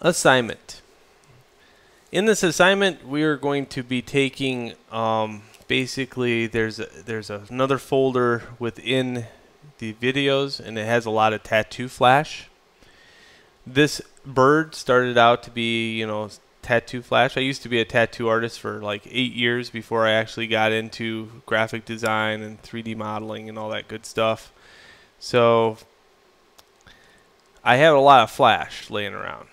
assignment. In this assignment, we are going to be taking um, basically there's a, there's another folder within the videos, and it has a lot of tattoo flash. This bird started out to be you know tattoo flash. I used to be a tattoo artist for like eight years before I actually got into graphic design and 3D modeling and all that good stuff. So I have a lot of flash laying around.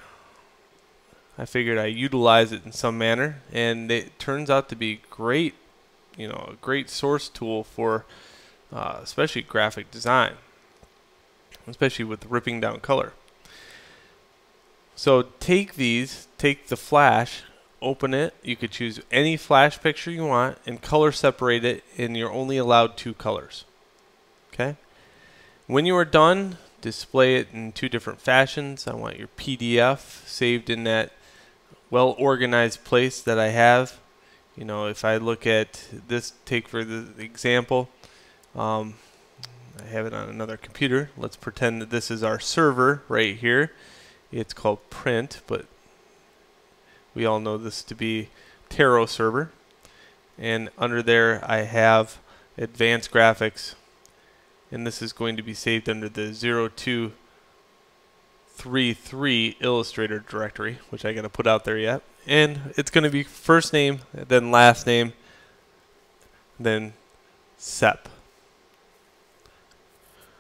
I figured I utilize it in some manner, and it turns out to be great, you know, a great source tool for uh, especially graphic design, especially with ripping down color. So take these, take the flash, open it. You could choose any flash picture you want and color separate it, and you're only allowed two colors. Okay? When you are done, display it in two different fashions. I want your PDF saved in that well organized place that I have. You know, if I look at this, take for the example, um, I have it on another computer. Let's pretend that this is our server right here. It's called print, but we all know this to be Taro server. And under there, I have advanced graphics, and this is going to be saved under the 02 33 Illustrator directory, which I got to put out there yet. And it's going to be first name, then last name, then SEP.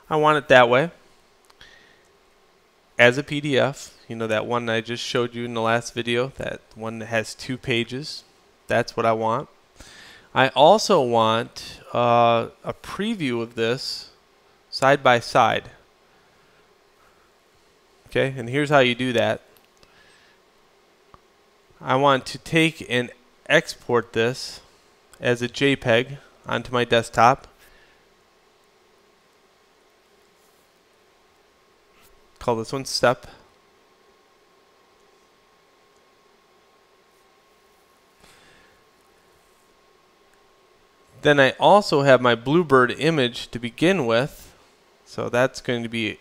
I want it that way. As a PDF, you know that one I just showed you in the last video, that one that has two pages. That's what I want. I also want uh, a preview of this side by side. Okay, and here's how you do that. I want to take and export this as a JPEG onto my desktop. Call this one step. Then I also have my Bluebird image to begin with. So that's going to be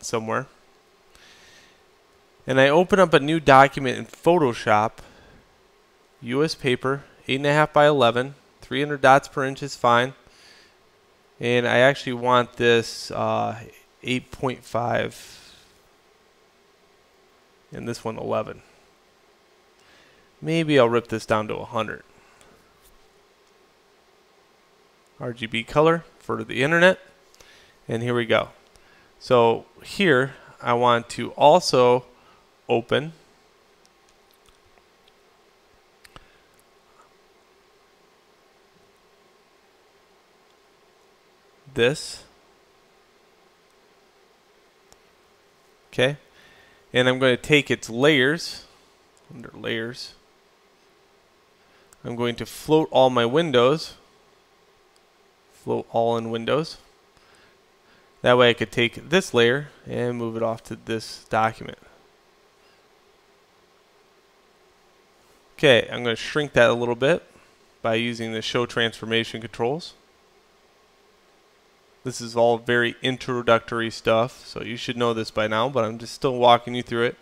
somewhere and I open up a new document in Photoshop, US paper, 8.5 by 11, 300 dots per inch is fine. And I actually want this uh, 8.5 and this one 11. Maybe I'll rip this down to 100. RGB color for the internet. And here we go. So here I want to also open. This. Okay. And I'm going to take its layers, under layers. I'm going to float all my windows. Float all in windows. That way I could take this layer and move it off to this document. Okay, I'm going to shrink that a little bit by using the show transformation controls. This is all very introductory stuff, so you should know this by now, but I'm just still walking you through it.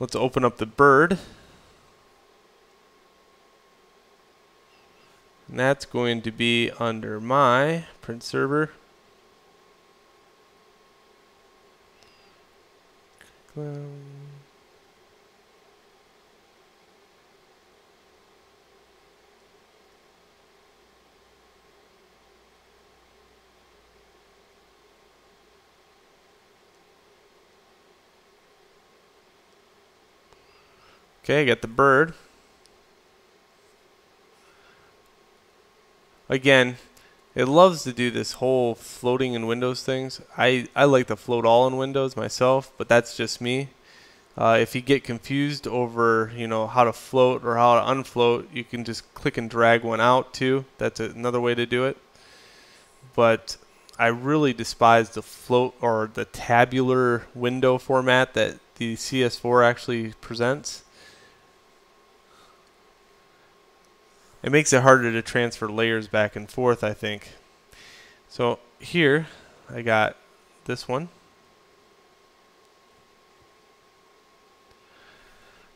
Let's open up the bird. And that's going to be under my print server. Um, okay, I got the bird. Again, it loves to do this whole floating in Windows things. I, I like to float all in Windows myself, but that's just me. Uh, if you get confused over you know how to float or how to unfloat, you can just click and drag one out too. That's another way to do it. But I really despise the float or the tabular window format that the CS4 actually presents. It makes it harder to transfer layers back and forth, I think. So here, I got this one.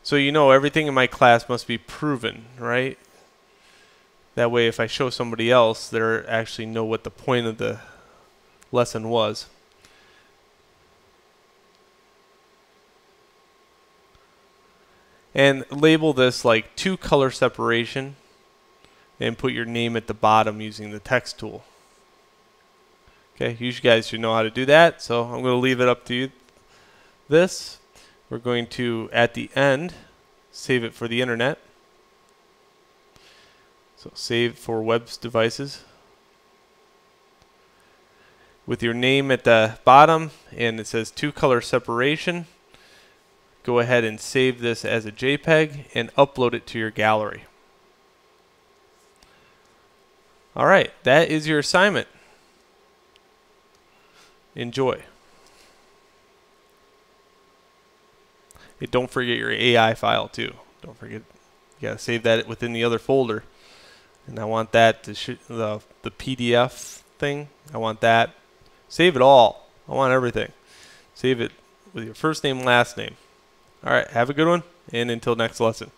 So you know everything in my class must be proven, right? That way if I show somebody else, they actually know what the point of the lesson was. And label this like two color separation and put your name at the bottom using the text tool. Okay, you guys should know how to do that, so I'm going to leave it up to you. This we're going to, at the end, save it for the internet. So save for web devices. With your name at the bottom and it says two color separation, go ahead and save this as a JPEG and upload it to your gallery. Alright, that is your assignment. Enjoy. don't forget your AI file too. Don't forget you gotta save that within the other folder. And I want that to the the PDF thing. I want that. Save it all. I want everything. Save it with your first name, last name. All right. Have a good one, and until next lesson.